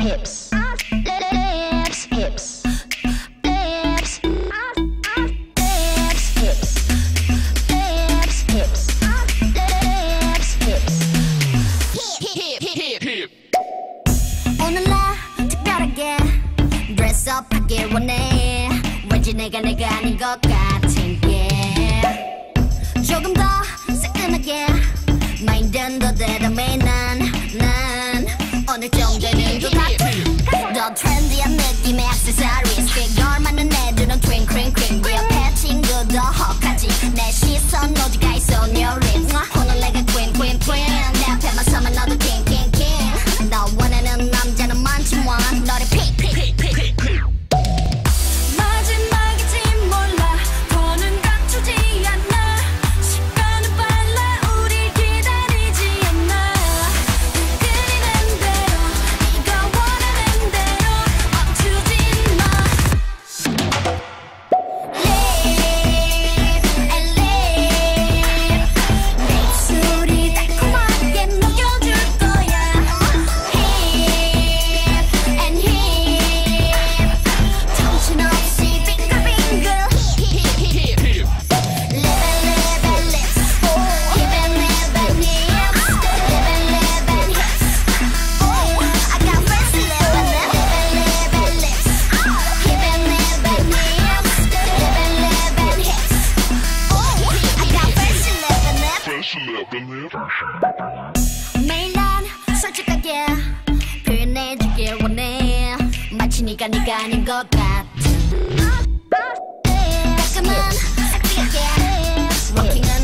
hips, lips, hips, lips, lips, hips, lips, hips, lips, hips. hip hip hip 오늘 나 특별하게 dress up 하길 원해 왠지 내가 내가 아닌 것 같은 게 조금 더 새끈하게 마인드는 더 대담해 난난 어느 정 도는 것 같아 더 트렌디한 느낌의 액세서리스 피겨 많은 애들은 트윙크링 퀸 네 옆에 친구도 매일 난 솔직하게 표현해주길 원해. 마치 네가 네가 아닌 것 같은 가끔은 섹시하게 워킹은